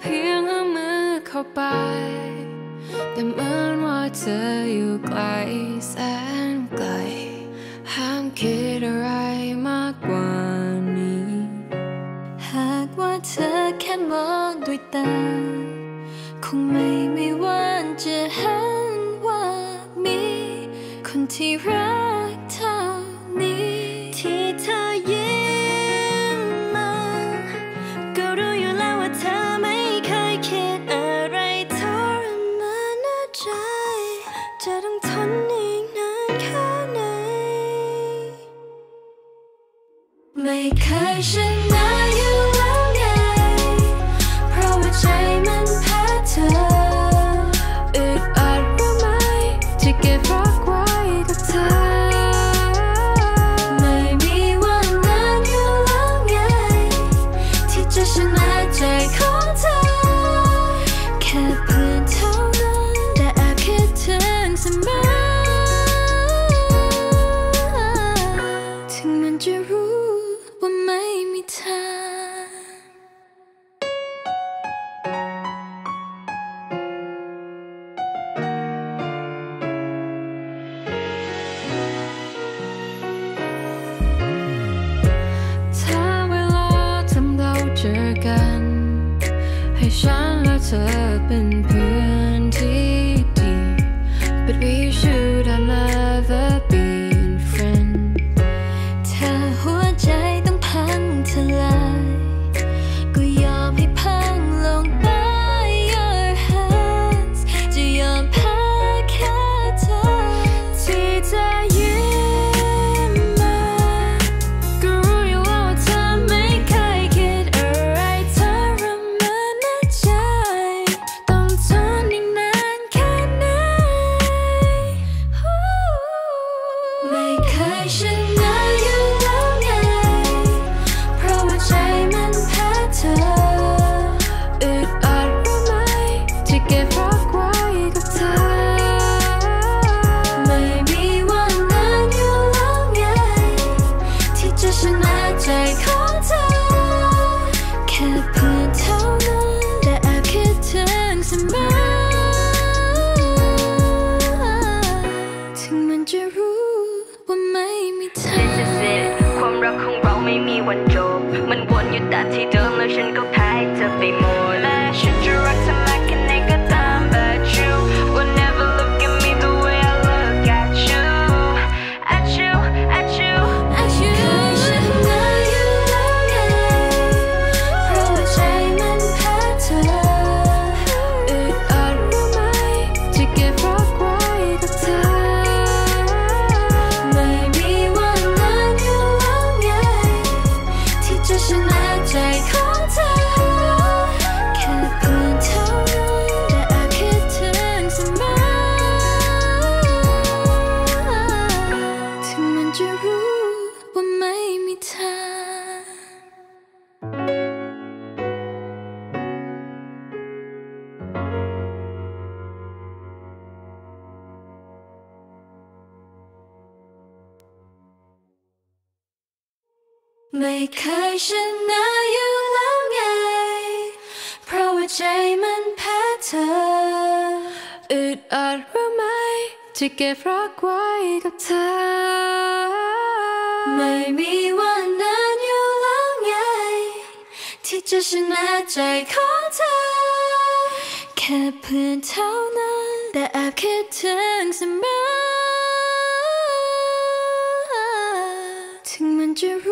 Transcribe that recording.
เพียงเอามือเข้าไป แต่เหมือนว่าเธออยู่ไกลแสนไกล ห้ามคิดอะไรมากกว่านี้ หากว่าเธอแค่มองด้วยตา คงไม่ไม่วันจะเห็นว่ามีคนที่รัก ไม่ เจอกัน ให้ฉันและเธอเป็นเพื่อนที่ดี But we should have never been friends ถ้าหัวใจต้องพังทลาย สมอ ถึงมันจะรู้ว่าไม่มีทาง This is it ความรักของเราไม่มีวันจบ มันวนอยู่แต่ที่เดิมแล้วฉันก็แพ้เธอไปหมด จะรู้ว่าไม่มีทางไม่เคยชนะอยู่แล้วไง เพราะว่าใจมันแพ้เธออึดอัดรู้ไหม จะเก็บรักไว้กับเธอ ไม่มีวันนั้นอยู่แล้วไง ที่จะชนะใจของเธอ แค่เพื่อนเท่านั้น แต่แอบคิดถึงเสมอถึงมันจะรู้